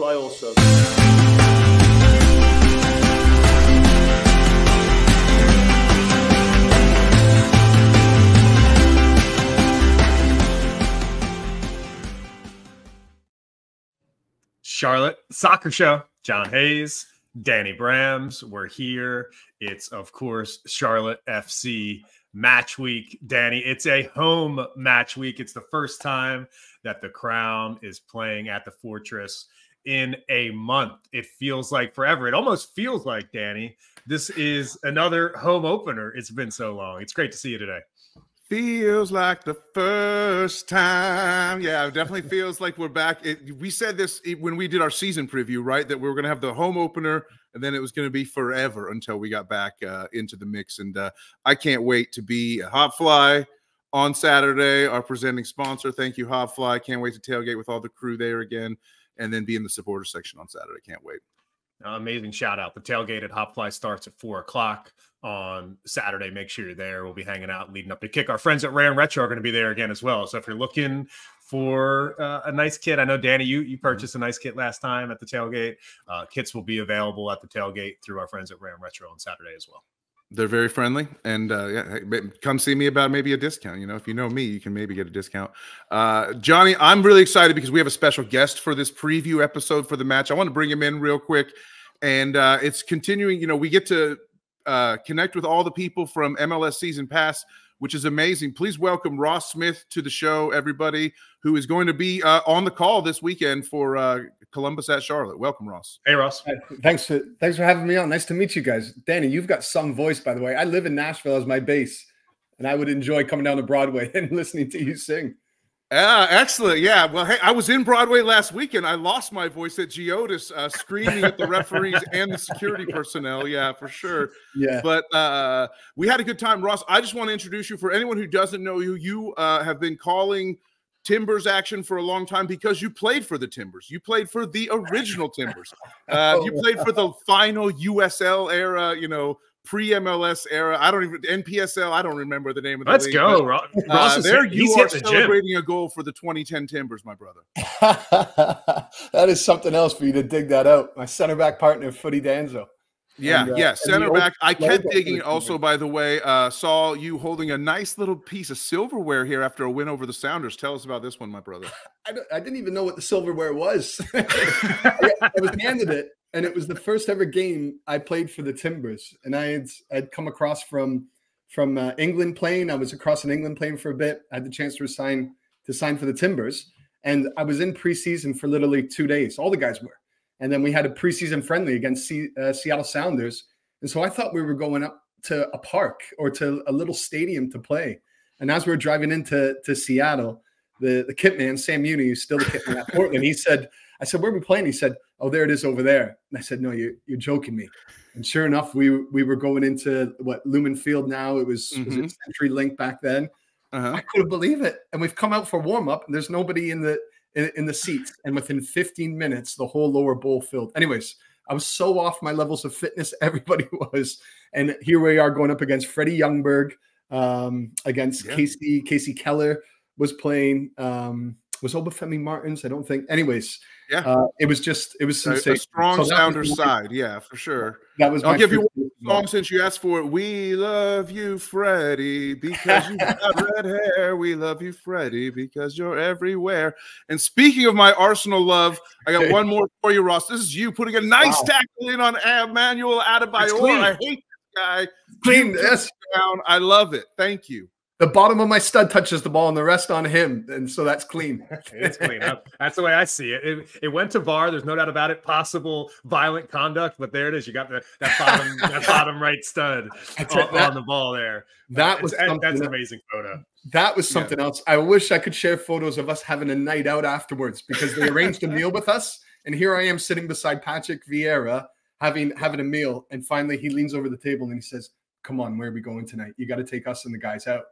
fly also. Charlotte Soccer Show. John Hayes, Danny Brams. We're here. It's, of course, Charlotte FC match week. Danny, it's a home match week. It's the first time that the Crown is playing at the Fortress in a month. It feels like forever. It almost feels like, Danny, this is another home opener. It's been so long. It's great to see you today. Feels like the first time. Yeah, it definitely feels like we're back. It, we said this when we did our season preview, right? That we were going to have the home opener and then it was going to be forever until we got back uh, into the mix. And uh, I can't wait to be a hot fly on Saturday, our presenting sponsor. Thank you, Hot Fly. Can't wait to tailgate with all the crew there again and then be in the supporter section on Saturday. Can't wait. Uh, amazing shout out. The tailgate at Hot Fly starts at four o'clock on Saturday. Make sure you're there. We'll be hanging out leading up to kick. Our friends at Ram Retro are going to be there again as well. So if you're looking for uh, a nice kit, I know Danny, you you purchased a nice kit last time at the tailgate. Uh, kits will be available at the tailgate through our friends at Ram Retro on Saturday as well. They're very friendly, and uh, yeah, come see me about maybe a discount. You know, if you know me, you can maybe get a discount. Uh, Johnny, I'm really excited because we have a special guest for this preview episode for the match. I want to bring him in real quick, and uh, it's continuing. You know, we get to uh, connect with all the people from MLS Season Pass which is amazing. Please welcome Ross Smith to the show, everybody, who is going to be uh, on the call this weekend for uh, Columbus at Charlotte. Welcome, Ross. Hey, Ross. Thanks for thanks for having me on. Nice to meet you guys. Danny, you've got some voice, by the way. I live in Nashville as my base, and I would enjoy coming down to Broadway and listening to you sing. Ah, excellent. Yeah. Well, hey, I was in Broadway last weekend. I lost my voice at Geodis, uh, screaming at the referees and the security personnel. Yeah, for sure. Yeah. But uh, we had a good time, Ross. I just want to introduce you for anyone who doesn't know you. You uh, have been calling Timbers action for a long time because you played for the Timbers. You played for the original Timbers. Uh, you played for the final USL era. You know pre MLS era. I don't even NPSL. I don't remember the name of the Let's league, go. But, Ross, uh, Ross is there he's you are celebrating gym. a goal for the 2010 Timbers, my brother. that is something else for you to dig that out. My center back partner, Futty Danso. Yeah, And, uh, yeah, center back. I kept logo digging. for Also, by the way, uh, saw you holding a nice little piece of silverware here after a win over the Sounders. Tell us about this one, my brother. I, don't- I didn't even know what the silverware was. I, I was handed it, and it was the first ever game I played for the Timbers. And I had I'd come across from from uh, England playing. I was across in England playing for a bit. I had the chance to sign to sign for the Timbers, and I was in preseason for literally two days. All the guys were, and then we had a preseason friendly against C, uh, Seattle Sounders. And so I thought we were going up to a park or to a little stadium to play. And as we were driving into to Seattle, the, the kit man, Sam Muni, who's still the kit man at Portland, he said, I said, where are we playing? He said, Oh, there it is over there. And I said, No, you, you're joking me. And sure enough, we we were going into what Lumen Field now. It was, was it Mhm. Century Link back then. Uh-huh. I couldn't believe it. And we've come out for warm up, and there's nobody in the in, in the seats. And within 15 minutes, the whole lower bowl filled. Anyways, I was so off my levels of fitness. Everybody was, and here we are going up against Freddie Ljungberg, um, against Yeah. Casey Kasey Keller was playing. Um, was Obafemi Martins? I don't think. Anyways, Yeah. uh, it was just it was A, a strong So Sounders side, yeah, for sure. That was. I'll give you first Song since you asked for it. We love you, Freddie, because you got red hair. We love you, Freddie, because you're everywhere. And speaking of my Arsenal love, I got one more for you, Ross. This is you putting a nice Wow. tackle in on Emmanuel Adebayor. I hate this guy. Clean. Yes. Down. I love it. Thank you. The bottom of my stud touches the ball, and the rest on him, and so that's clean. it's clean up. That's the way I see it. it. It went to VAR. There's no doubt about it. Possible violent conduct, but there it is. You got the, that bottom that bottom right stud on. That- on the ball there. That was that- that's an amazing photo. That was something else. I wish I could share photos of us having a night out afterwards because they arranged a meal with us, and here I am sitting beside Patrick Vieira having having a meal, and finally he leans over the table and he says, "Come on, where are we going tonight? You got to take us and the guys out."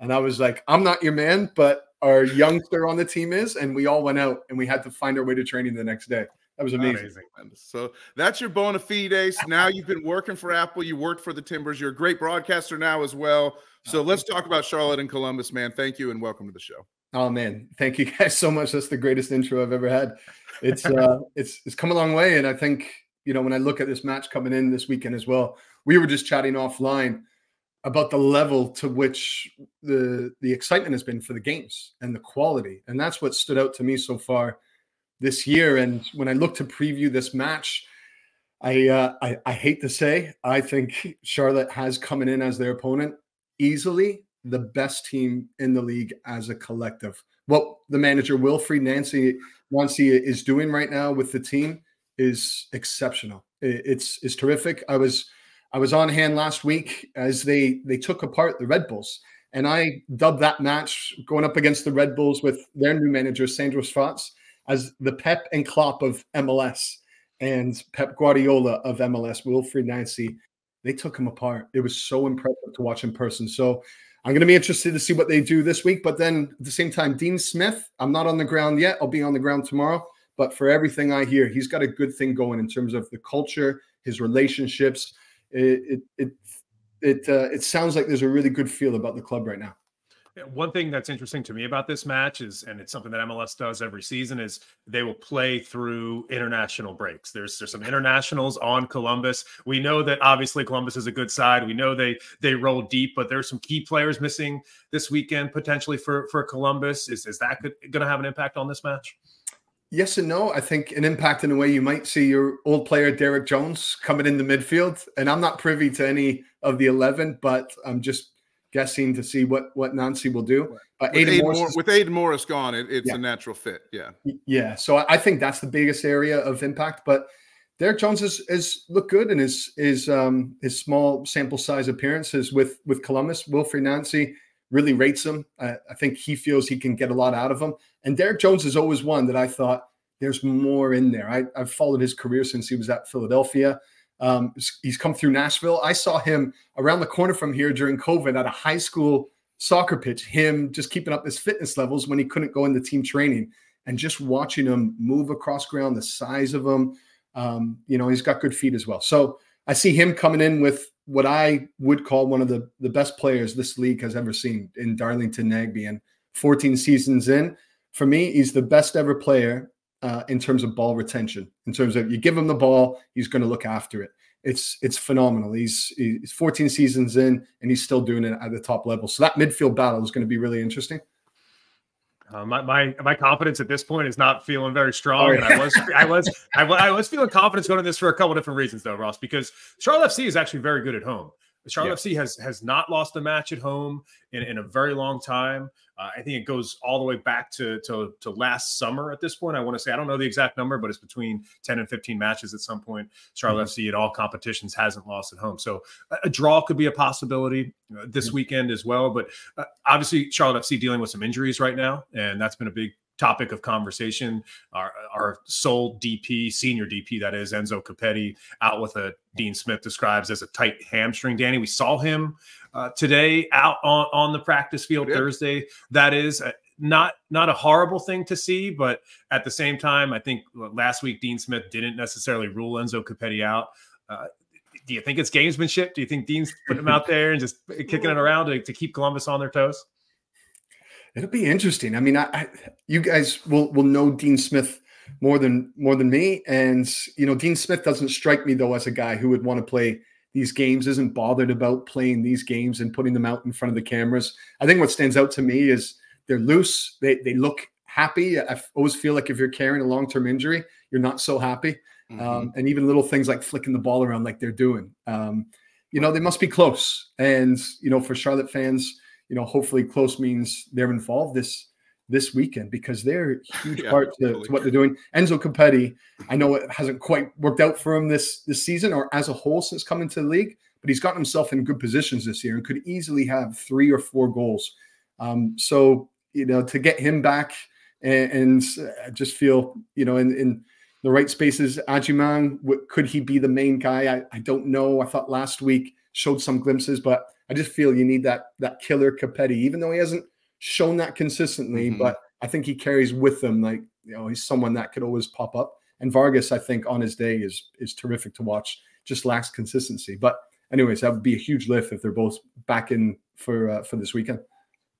And I was like, "I'm not your man, but our youngster on the team is," and we all went out and we had to find our way to training the next day. That was amazing. So that's your bona fides. Now you've been working for Apple. You worked for the Timbers. You're a great broadcaster now as well. So let's talk about Charlotte and Columbus, man. Thank you and welcome to the show. Oh man, thank you guys so much. That's the greatest intro I've ever had. It's uh it's it's come a long way. And I think, you know, when I look at this match coming in this weekend as well, we were just chatting offline about the level to which the the excitement has been for the games and the quality. And that's what stood out to me so far this year. And when I look to preview this match, I, uh, I I hate to say, I think Charlotte has coming in as their opponent easily the best team in the league as a collective. What the manager Wilfried Nancy Nancy is doing right now with the team is exceptional. It's it's terrific. I was I was on hand last week as they they took apart the Red Bulls, and I dubbed that match going up against the Red Bulls with their new manager Sandro Schwarz as the Pep and Klopp of MLS and Pep Guardiola of MLS, Wilfried Nancy, they took him apart. It was so impressive to watch in person. So I'm going to be interested to see what they do this week. But then at the same time, Dean Smith, I'm not on the ground yet. I'll be on the ground tomorrow. But for everything I hear, he's got a good thing going in terms of the culture, his relationships. It it it uh, it sounds like there's a really good feel about the club right now. One thing that's interesting to me about this match is, and it's something that MLS does every season, is they will play through international breaks. There's there's some internationals on Columbus. We know that obviously Columbus is a good side. We know they they roll deep, but there's some key players missing this weekend potentially for for Columbus. Is is that going to have an impact on this match? Yes and no. I think an impact in a way you might see your old player Derek Jones coming in the midfield, and I'm not privy to any of the eleven, but I'm just guessing to see what what Nancy will do. Uh, with, Aidan Morris is, with Aidan Morris gone, it, it's yeah. a natural fit. Yeah, yeah. So I, I think that's the biggest area of impact. But Derek Jones has, looked good in his his um, his small sample size appearances with with Columbus. Wilfried Nancy really rates him. I, I think he feels he can get a lot out of him. And Derek Jones is always one that I thought there's more in there. I, I've followed his career since he was at Philadelphia. Um, he's come through Nashville. I saw him around the corner from here during COVID at a high school soccer pitch, him just keeping up his fitness levels when he couldn't go into team training and just watching him move across ground, the size of him. Um, you know, he's got good feet as well. So I see him coming in with what I would call one of the, the best players this league has ever seen in Darlington Nagbe. And 14 seasons in, for me, he's the best ever player uh, in terms of ball retention. In terms of you give him the ball, he's going to look after it. It's it's phenomenal. He's he's 14 seasons in, and he's still doing it at the top level. So that midfield battle is going to be really interesting. Uh, my, my my confidence at this point is not feeling very strong, oh, yeah. and I was I was I, I, was feeling confidence going in this for a couple different reasons though, Ross. Because Charlotte FC is actually very good at home. Charlotte yeah. FC has has not lost a match at home in, in a very long time. Uh, I think it goes all the way back to, to, to last summer at this point. I want to say I don't know the exact number, but it's between ten and fifteen matches at some point. Charlotte mm-hmm. FC in all competitions hasn't lost at home, so a, a draw could be a possibility uh, this mm-hmm. weekend as well. But uh, obviously, Charlotte FC dealing with some injuries right now, and that's been a big topic of conversation. Our, our sole DP, senior DP, that is Enzo Copetti, out with a Dean Smith describes as a tight hamstring. Danny, we saw him uh, today out on, on the practice field yeah. Thursday. That is uh, not not a horrible thing to see, but at the same time, I think last week Dean Smith didn't necessarily rule Enzo Copetti out. Uh, do you think it's gamesmanship? Do you think Dean's putting him out there and just kicking it around to, to keep Columbus on their toes? It'll be interesting. I mean, I, I, you guys will will know Dean Smith more than more than me, and you know, Dean Smith doesn't strike me though as a guy who would want to play these games. Isn't bothered about playing these games and putting them out in front of the cameras. I think what stands out to me is they're loose. They they look happy. I always feel like if you're carrying a long term injury, you're not so happy. Mm-hmm. Um, and even little things like flicking the ball around like they're doing. Um, you know, they must be close. And you know, for Charlotte fans you know, hopefully close means they're involved this this weekend because they're a huge yeah, part to, to, what they're doing. Enzo Copetti, I know it hasn't quite worked out for him this this season or as a whole since coming to the league, but he's gotten himself in good positions this year and could easily have three or four goals. Um, so you know, to get him back and, and uh, just feel you know in, in the right spaces, Agyemang, could he be the main guy? I, I don't know. I thought last week showed some glimpses, but I just feel you need that that killer Copetti, even though he hasn't shown that consistently. Mm-hmm. But I think he carries with him like you know he's someone that could always pop up. And Vargas, I think on his day is is terrific to watch. Just lacks consistency. But anyways, that would be a huge lift if they're both back in for uh, for this weekend.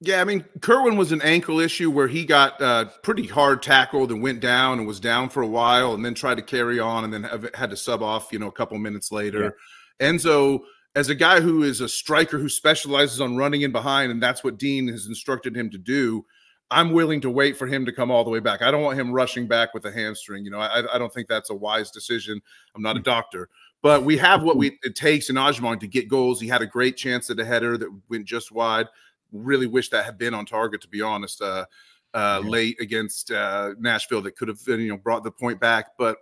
Yeah, I mean, Kerwin was an ankle issue where he got uh, pretty hard tackled and went down and was down for a while and then tried to carry on and then have, had to sub off, you know, a couple minutes later. Yeah. Enzo, as a guy who is a striker who specializes on running in behind, and that's what Dean has instructed him to do, I'm willing to wait for him to come all the way back. I don't want him rushing back with a hamstring. You know, I, I don't think that's a wise decision. I'm not a mm. doctor, but we have what we it takes in Agyemang to get goals. He had a great chance at a header that went just wide really wish that had been on target, to be honest. Uh, uh, yeah. late against uh, Nashville that could have you know brought the point back, but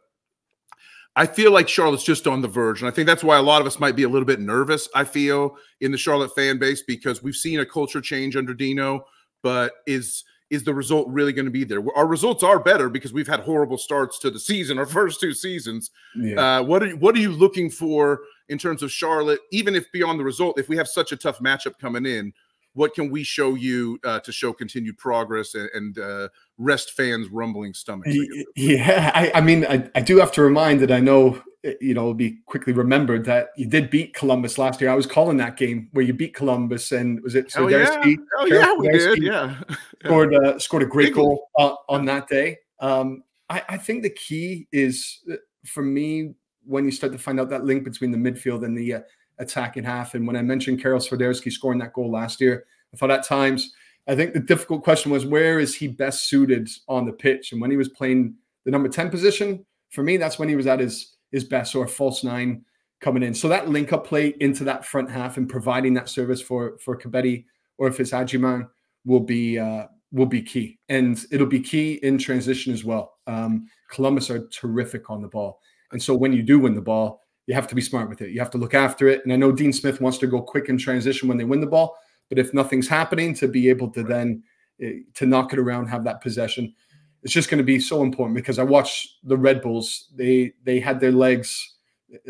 I feel like Charlotte's just on the verge, and I think that's why a lot of us might be a little bit nervous. I feel in the Charlotte fan base because we've seen a culture change under Dino, but is is the result really going to be there? Our results are better because we've had horrible starts to the season, our first two seasons. Yeah. Uh, what are what are you looking for in terms of Charlotte? Even if beyond the result, if we have such a tough matchup coming in, what can we show you uh, to show continued progress and, and uh, rest fans rumbling stomachs? Yeah, I, I mean, I, I, do have to remind that I know, eh, you know, it'll be quickly remembered that you did beat Columbus last year. I was calling that game where you beat Columbus, and was it? Oh, yeah, oh, yeah we did. Yeah, scored uh, scored a great goal uh, on that day. Um, I, I think the key is uh, for me when you start to find out that link between the midfield and the uh, attacking half. And when I mentioned Karol Swiderski scoring that goal last year, I thought at times, I think the difficult question was where is he best suited on the pitch? And when he was playing the number 10 position, for me, that's when he was at his his best or false nine coming in. So that link up play into that front half and providing that service for for Kebede or if it's Agyemang will be uh, will be key. And it'll be key in transition as well. Um, Columbus are terrific on the ball. And so when you do win the ball, you have to be smart with it. You have to look after it. And I know Dean Smith wants to go quick in transition when they win the ball, but if nothing's happening, to be able to then uh, to knock it around, have that possession, it's just going to be so important because I watched the Red Bulls. They they had their legs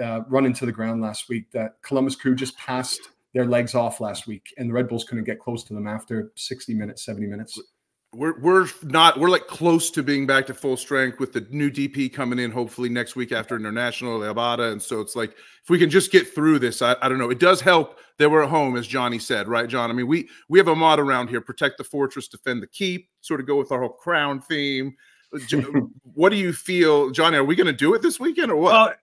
uh, run into the ground last week. That Columbus Crew just passed their legs off last week, and the Red Bulls couldn't get close to them after 60 minutes, 70 minutes we're we're not we're like close to being back to full strength with the new DP coming in hopefully next week after international Abada, and so it's like if we can just get through this, I, I don't know. It does help that we're at home, as Johnny said, right, John? I mean, we we have a mod around here: protect the fortress, defend the keep. Sort of go with our whole crown theme. what do you feel, Johnny? Are we going to do it this weekend or what? Well,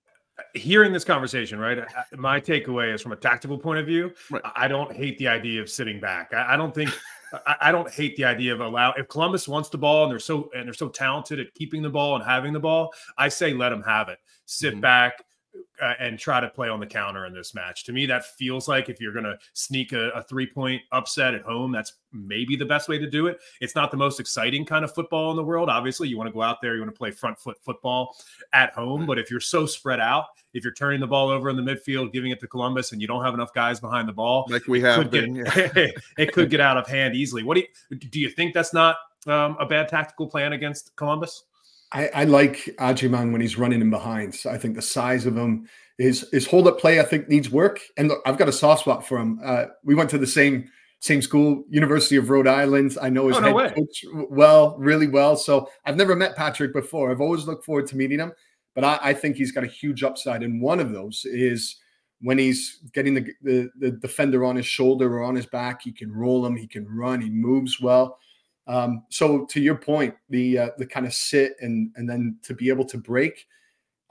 hearing this conversation, right? My takeaway is from a tactical point of view. Right. I don't hate the idea of sitting back. I, I don't think I, I, don't hate the idea of allow if Columbus wants the ball and they're so and they're so talented at keeping the ball and having the ball. I say let them have it. Sit mm-hmm. back, uh, and try to play on the counter in this match. To me, that feels like if you're going to sneak a, a three point upset at home, that's maybe the best way to do it. It's not the most exciting kind of football in the world. Obviously, you want to go out there, you want to play front foot football at home. But if you're so spread out, if you're turning the ball over in the midfield, giving it to Columbus, and you don't have enough guys behind the ball, like we have, been, get, yeah. it could get out of hand easily. What do you do? You think that's not um, a bad tactical plan against Columbus? I, I like Agyemang when he's running in behind. So I think the size of him, his his hold up play, I think needs work. And look, I've got a soft spot for him. Uh, we went to the same same school, University of Rhode Island. I know his oh, no head way. coach well, really well. So I've never met Patrick before. I've always looked forward to meeting him, but I, I think he's got a huge upside. And one of those is when he's getting the, the, the defender on his shoulder or on his back, he can roll him, he can run, he moves well. Um, so to your point, the uh, the kind of sit and and then to be able to break,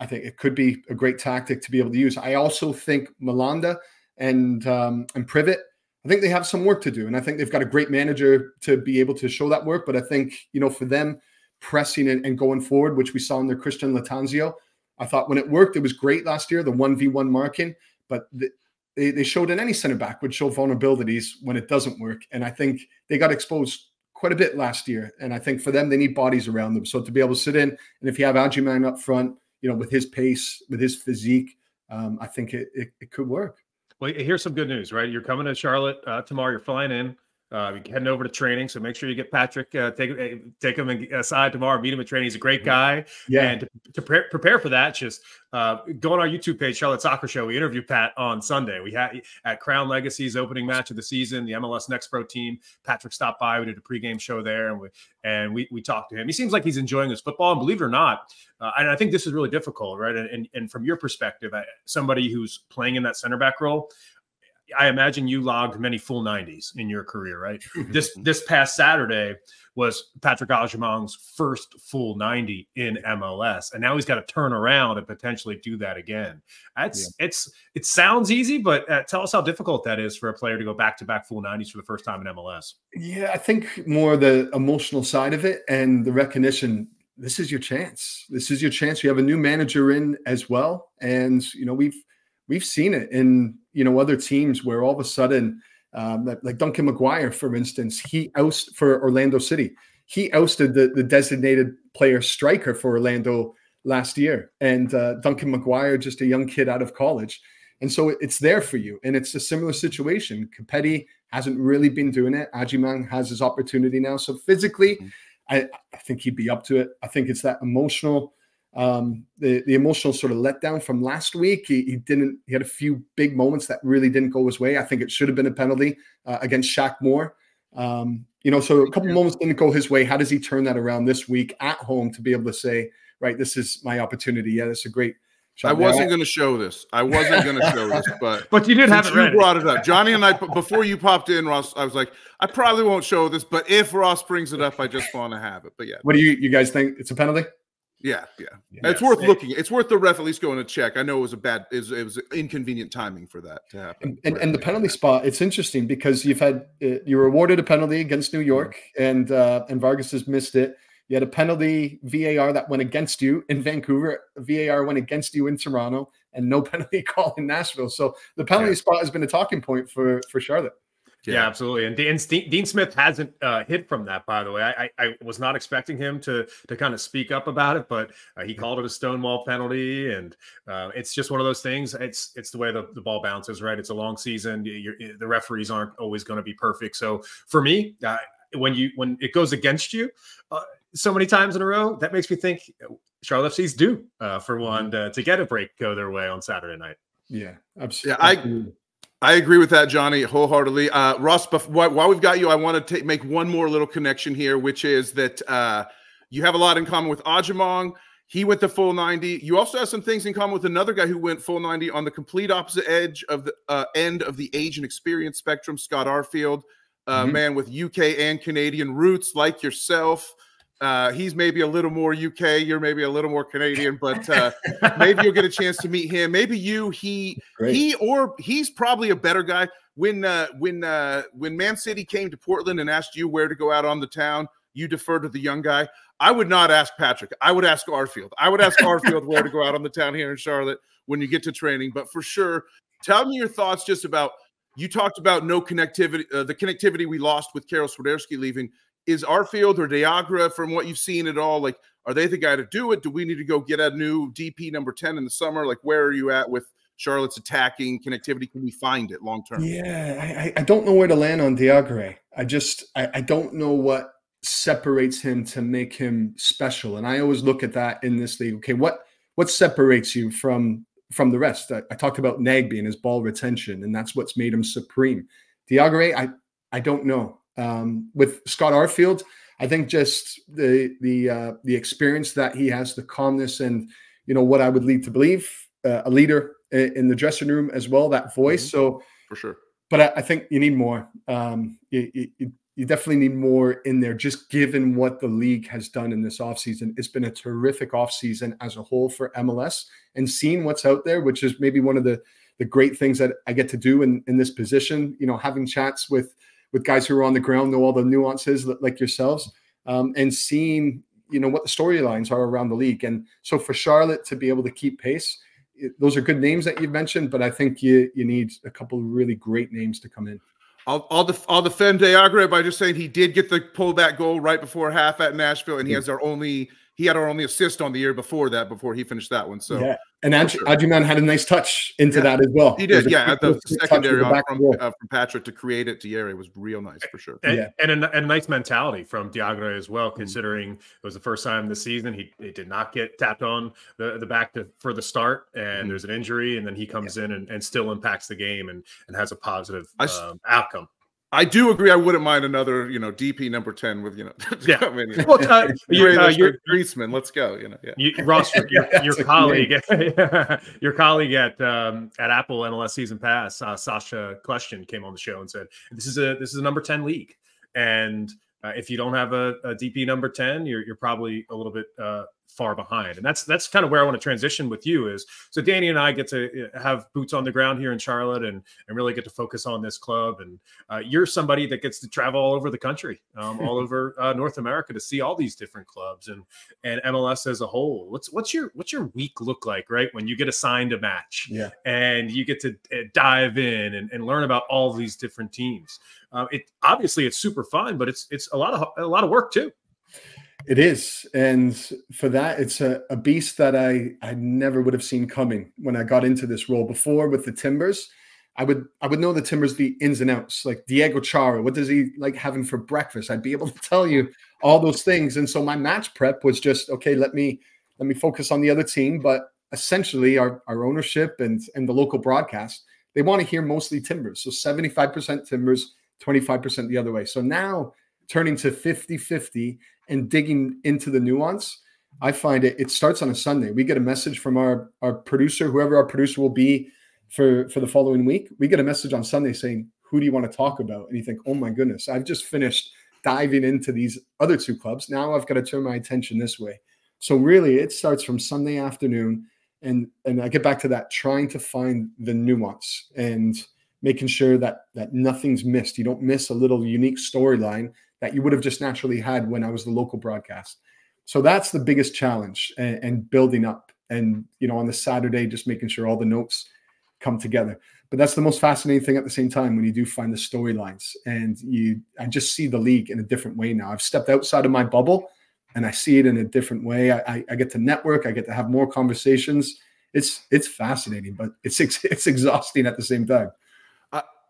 I think it could be a great tactic to be able to use. I also think Malanda and um, and Privett, I think they have some work to do, and I think they've got a great manager to be able to show that work. But I think you know for them pressing and, and going forward, which we saw in their Christian Lattanzio, I thought when it worked, it was great last year, the one v one marking, but. The, they, they showed in any center back would show vulnerabilities when it doesn't work. And I think they got exposed quite a bit last year. And I think for them, they need bodies around them. So to be able to sit in, and if you have Agyemang up front, you know, with his pace, with his physique, um, I think it, it, it, could work. Well, here's some good news, right? You're coming to Charlotte uh, tomorrow. You're flying in. Uh, heading over to training, so make sure you get Patrick. Uh, take eh, take him aside tomorrow. Meet him at training. He's a great guy. Yeah. And to, to pre- prepare for that, just uh, go on our YouTube page, Charlotte Soccer Show. We interviewed Pat on Sunday. We had at Crown Legacy's opening match of the season, the MLS Next Pro team. Patrick stopped by. We did a pregame show there, and we and we we talked to him. He seems like he's enjoying his football, and believe it or not, uh, and I think this is really difficult, right? And and, and from your perspective, somebody who's playing in that center back role I imagine you logged many full 90s in your career, right? this this past Saturday was Patrick Agyemang's first full 90 in MLS, and now he's got to turn around and potentially do that again. That's yeah. it's it sounds easy, but uh, tell us how difficult that is for a player to go back to back full 90s for the first time in MLS. Yeah, I think more the emotional side of it and the recognition. This is your chance. This is your chance. You have a new manager in as well, and you know we've we've seen it in you know other teams where all of a sudden um, like Duncan McGuire, for instance, he ousted for Orlando City. He ousted the, the designated player striker for Orlando last year. And uh, Duncan McGuire, just a young kid out of college. And so it's there for you. And it's a similar situation. Copetti hasn't really been doing it. Agyemang has his opportunity now. So physically, mm-hmm. I, I think he'd be up to it. I think it's that emotional um, the the emotional sort of letdown from last week. He, he, didn't. He had a few big moments that really didn't go his way. I think it should have been a penalty uh, against Shaq Moore. Um, you know, so a couple moments didn't go his way. How does he turn that around this week at home to be able to say, right, this is my opportunity? Yeah, that's a great. Shot. I wasn't going to show this. I wasn't going to show this, but but you did have it. You brought it up, Johnny and I. Before you popped in, Ross, I was like, I probably won't show this, but if Ross brings it up, I just want to have it. But yeah, what do you you guys think? It's a penalty? Yeah, yeah, it's worth looking. It's worth the ref at least going to check. I know it was a bad, it was, it was inconvenient timing for that to happen. And, and, and the penalty spot, it's interesting because you've had uh, you were awarded a penalty against New York, mm-hmm. and uh, and Vargas has missed it. You had a penalty VAR that went against you in Vancouver. VAR went against you in Toronto, and no penalty call in Nashville. So the penalty yeah. spot has been a talking point for for Charlotte. Yeah. yeah, absolutely. And Dean, Dean Smith hasn't uh, hit from that, by the way. I, I, was not expecting him to to kind of speak up about it, but uh, he called it a stonewall penalty, and uh, it's just one of those things. It's it's the way the, the ball bounces, right? It's a long season. You're, the referees aren't always going to be perfect. So for me, uh, when you when it goes against you uh, so many times in a row, that makes me think Charlotte FC's due uh, for one to, to get a break go their way on Saturday night. Yeah, absolutely. Yeah, I I agree with that, Johnny, wholeheartedly. Uh, Ross, while we've got you, I want to make one more little connection here, which is that uh, you have a lot in common with Agyemang. He went the full 90. You also have some things in common with another guy who went full 90 on the complete opposite edge of the uh, end of the age and experience spectrum, Scott Arfield, uh, mm-hmm. man with UK and Canadian roots like yourself. Uh, he's maybe a little more UK, you're maybe a little more Canadian, but uh, maybe you'll get a chance to meet him. Maybe you, he, Great. he, or he's probably a better guy. When uh, when uh, when Man City came to Portland and asked you where to go out on the town, you deferred to the young guy. I would not ask Patrick. I would ask Arfield. I would ask Arfield where to go out on the town here in Charlotte when you get to training. But for sure, tell me your thoughts just about. You talked about no connectivity, uh, the connectivity we lost with Karol Swiderski leaving is Arfield or Dejaegere, from what you've seen at all, like, are they the guy to do it? Do we need to go get a new DP number 10 in the summer? Like, where are you at with Charlotte's attacking connectivity? Can we find it long term? Yeah, I, I don't know where to land on Dejaegere. I just, I, I don't know what separates him to make him special. And I always look at that in this league. Okay, what what separates you from from the rest? I, I talked about Nagbe and his ball retention, and that's what's made him supreme. Dejaegere, I I don't know. Um, with Scott Arfield, I think just the the uh, the experience that he has, the calmness, and you know what I would lead to believe, uh, a leader in the dressing room as well, that voice. Mm-hmm. So for sure. But I, I think you need more. Um, you, you, you definitely need more in there, just given what the league has done in this offseason. It's been a terrific offseason as a whole for MLS and seeing what's out there, which is maybe one of the the great things that I get to do in, in this position, you know, having chats with with guys who are on the ground, know all the nuances like yourselves, um, and seeing you know what the storylines are around the league. And so for Charlotte to be able to keep pace, it, those are good names that you've mentioned, but I think you you need a couple of really great names to come in. I'll, I'll, def- I'll defend Dejaegere by just saying he did get the pullback goal right before half at Nashville, and he has our only he had our only assist on the year before that before he finished that one. So yeah, and Aj- sure. Agyemang had a nice touch into yeah. that as well. He did, yeah. At the secondary the from, uh, from Patrick to create it to Yeri was real nice for sure. And, yeah. and, a, and a nice mentality from Dejaegere as well, mm-hmm. considering mm-hmm. it was the first time this season he, he did not get tapped on the, the back to, for the start, and mm-hmm. there's an injury, and then he comes yeah. in and, and still impacts the game and, and has a positive um, outcome. I do agree. I wouldn't mind another, you know, DP number ten with you know. Yeah. in, you know. Well, uh, you, uh, Great, you're, Griezmann, let's go. You know, yeah. you, Ross, your, your, That's your a colleague, your colleague at um, at Apple MLS Season Pass, uh, Sacha Kljestan, came on the show and said, "This is a this is a number ten league, and uh, if you don't have a, a DP number ten, you're you're probably a little bit uh, far behind." And that's that's kind of where I want to transition with you is so Danny and I get to uh, have boots on the ground here in Charlotte and and really get to focus on this club. And uh, you're somebody that gets to travel all over the country, um, all over uh, North America to see all these different clubs and and MLS as a whole. What's what's your what's your week look like, right? When you get assigned a match Yeah. and you get to uh, dive in and, and learn about all these different teams. Uh, it obviously it's super fun, but it's it's a lot of a lot of work too. It is. And for that, it's a, a beast that I, I never would have seen coming when I got into this role before with the Timbers. I would I would know the Timbers the ins and outs, like Diego Chara. What does he like having for breakfast? I'd be able to tell you all those things. And so my match prep was just okay, let me let me focus on the other team. But essentially our, our ownership and and the local broadcast, they want to hear mostly Timbers. So 75% Timbers, 25% the other way. So now turning to 50-50 and digging into the nuance, I find it it starts on a Sunday. We get a message from our our producer, whoever our producer will be for for the following week. We get a message on Sunday saying, "Who do you want to talk about?" And you think, "Oh my goodness, I've just finished diving into these other two clubs. Now I've got to turn my attention this way." So really, it starts from Sunday afternoon, and and I get back to that trying to find the nuance and making sure that that nothing's missed. You don't miss a little unique storyline that you would have just naturally had when I was the local broadcast. So that's the biggest challenge and, and building up. And you know, on the Saturday, just making sure all the notes come together. But that's the most fascinating thing at the same time when you do find the storylines and you I just see the league in a different way now. I've stepped outside of my bubble and I see it in a different way. I, I, I get to network, I get to have more conversations. It's it's fascinating, but it's it's exhausting at the same time.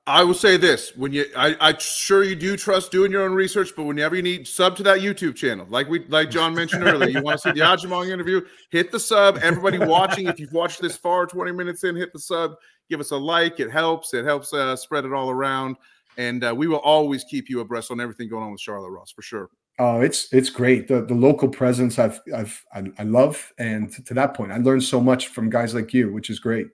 I will say this: when you, I, I sure you do trust doing your own research, but whenever you need sub to that YouTube channel, like we, like John mentioned earlier, you want to see the Agyemang interview, hit the sub. Everybody watching, if you've watched this far, twenty minutes in, hit the sub. Give us a like; it helps. It helps uh, spread it all around, and uh, we will always keep you abreast on everything going on with Charlotte Ross for sure. Oh, it's it's great. The the local presence I've I've I, I love, and to that point, I learned so much from guys like you, which is great.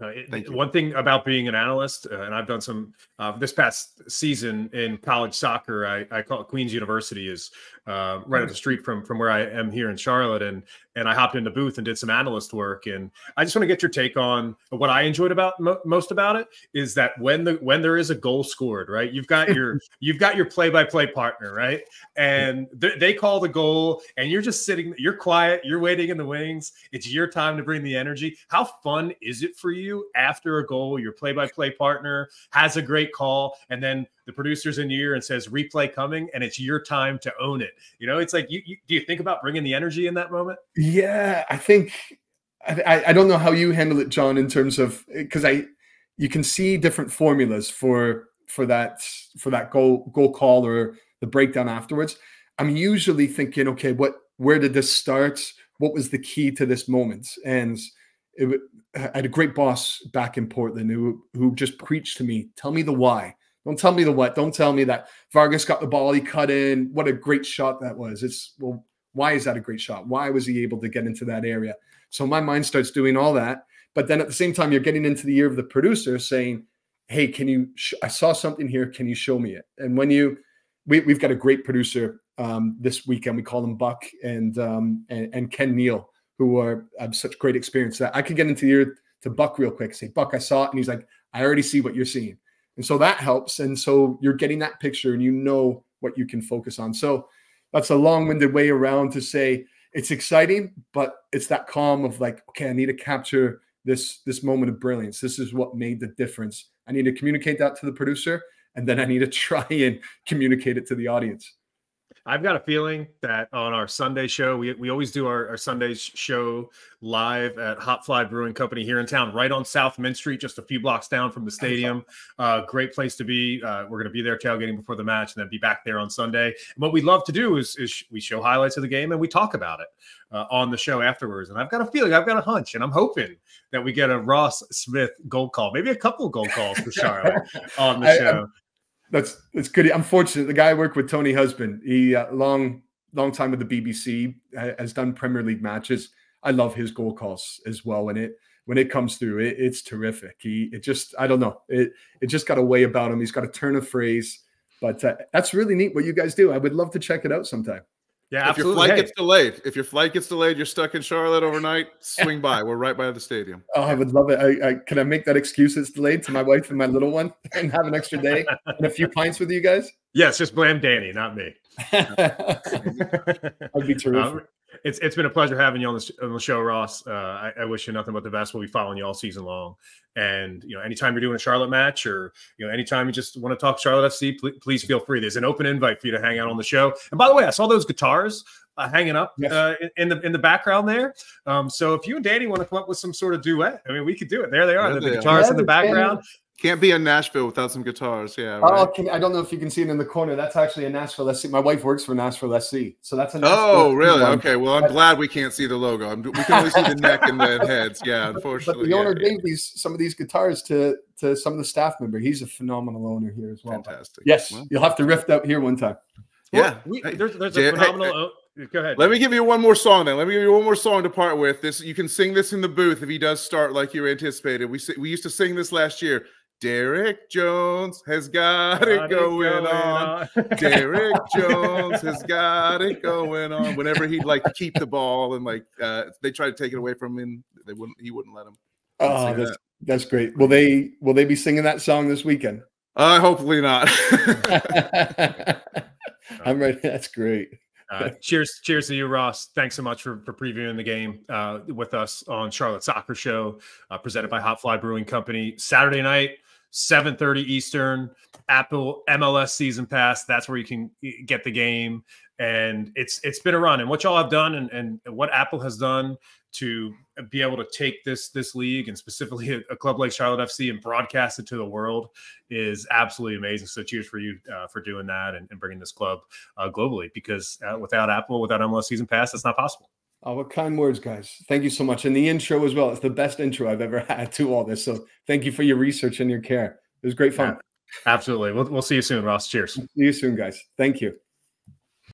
Uh, it- one thing about being an analyst, uh, and I've done some uh, this past season in college soccer. I, I call it Queens University is uh, right up the street from from where I am here in Charlotte, and and I hopped into the booth and did some analyst work. And I just want to get your take on what I enjoyed about mo- most about it is that when the when there is a goal scored, right? You've got your you've got your play by play partner, right? And th- they call the goal, and you're just sitting, you're quiet, you're waiting in the wings. It's your time to bring the energy. How fun is it for you after a goal? Your play by play partner has a great call, and then the producer's in your ear and says replay coming, and it's your time to own it. You know, it's like you, you do you think about bringing the energy in that moment? Yeah, I think I, I- don't know how you handle it, John, in terms of because I you can see different formulas for for that for that goal goal call or the breakdown afterwards. I'm usually thinking, okay, what where did this start? What was the key to this moment? And it, I had a great boss back in Portland who who just preached to me, tell me the why. Don't tell me the what. Don't tell me that Vargas got the ball, he cut in. What a great shot that was. It's well, why is that a great shot? Why was he able to get into that area? So my mind starts doing all that. But then at the same time, you're getting into the ear of the producer saying, Hey, can you? Sh- I saw something here. Can you show me it? And when you, we, we've got a great producer um, this weekend. We call him Buck and um, and, and Ken Neal, who are have such great experience that I could get into the ear to Buck real quick. Say, Buck, I saw it, and he's like, I already see what you're seeing, and so that helps. And so you're getting that picture, and you know what you can focus on. So that's a long-winded way around to say it's exciting, but it's that calm of like, okay, I need to capture this this moment of brilliance. This is what made the difference. I need to communicate that to the producer, and then I need to try and communicate it to the audience. I've got a feeling that on our Sunday show, we, we always do our, our Sunday show live at Hot Fly Brewing Company here in town, right on South Mint Street, just a few blocks down from the stadium. Uh, great place to be. Uh, we're going to be there tailgating before the match and then be back there on Sunday. And what we love to do is, is we show highlights of the game and we talk about it uh, on the show afterwards. And I've got a feeling, I've got a hunch, and I'm hoping that we get a Ross Smith goal call, maybe a couple goal calls for Charlotte on the I- show. That's that's good. I'm fortunate. The guy I work with, Tony Husband, he uh, long long time with the BBC, has done Premier League matches. I love his goal calls as well. When it when it comes through, it, it's terrific. He it just I don't know it it just got a way about him. He's got a turn of phrase, but uh, that's really neat what you guys do. I would love to check it out sometime. Yeah, if absolutely. your flight Hey, gets delayed, if your flight gets delayed, you're stuck in Charlotte overnight. Swing by. We're right by the stadium. Oh, I would love it. I, I can I make that excuse it's delayed to my wife and my little one and have an extra day and a few pints with you guys? yes, just blame Danny, not me. That'd be terrific. It's it's been a pleasure having you on the, on the show, Ross. Uh, I, I wish you nothing but the best. We'll be following you all season long. And you know, anytime you're doing a Charlotte match, or you know, anytime you just want to talk Charlotte FC, pl- please feel free. There's an open invite for you to hang out on the show. And by the way, I saw those guitars uh, hanging up Yes. uh, in, in the in the background there. Um, so if you and Danny want to come up with some sort of duet, I mean, we could do it. There they are. There the they are. guitars Yeah, in the they can. background. Can't be in Nashville without some guitars. Yeah. Oh, can, I don't know if you can see it in the corner. That's actually a Nashville SC. My wife works for Nashville SC, so that's a. Oh, Nashville Oh, really? one. Okay. Well, I'm glad we can't see the logo. I'm, we can only see the neck and the heads. Yeah, unfortunately. but the owner yeah, gave these some of these guitars to to some of the staff member. He's a phenomenal owner here as well. Fantastic. Yes, Well, you'll have to riff out here one time. yeah. we, there's, there's Dan- a hey, phenomenal. oh, go ahead. Let me give you one more song then. Let me give you one more song to part with. This you can sing this in the booth if he does start like you anticipated. We we used to sing this last year. Derek Jones has got it Got going on. Derek Jones has got it going on. Whenever he'd like to keep the ball and like uh, they try to take it away from him, they wouldn't. He wouldn't let him. Oh, sing that's, that's great. Will they will they be singing that song this weekend? Uh, hopefully not. I'm ready. That's great. Uh, cheers, cheers to you, Ross. Thanks so much for, for previewing the game uh, with us on Charlotte Soccer Show, uh, presented by Hot Fly Brewing Company. Saturday night, 7:30 Eastern. Apple MLS Season Pass. That's where you can get the game, and it's it's been a run. And what y'all have done, and, and what Apple has done to be able to take this this league and specifically a, a club like Charlotte FC and broadcast it to the world is absolutely amazing. So cheers for you uh, for doing that and, and bringing this club uh, globally because uh, without Apple, without MLS season pass, it's not possible. Oh, what kind words, guys. Thank you so much. And the intro as well. It's the best intro I've ever had to all this. So thank you for your research and your care. It was great fun. Absolutely. We'll, we'll see you soon, Ross. Cheers. See you soon, guys. Thank you.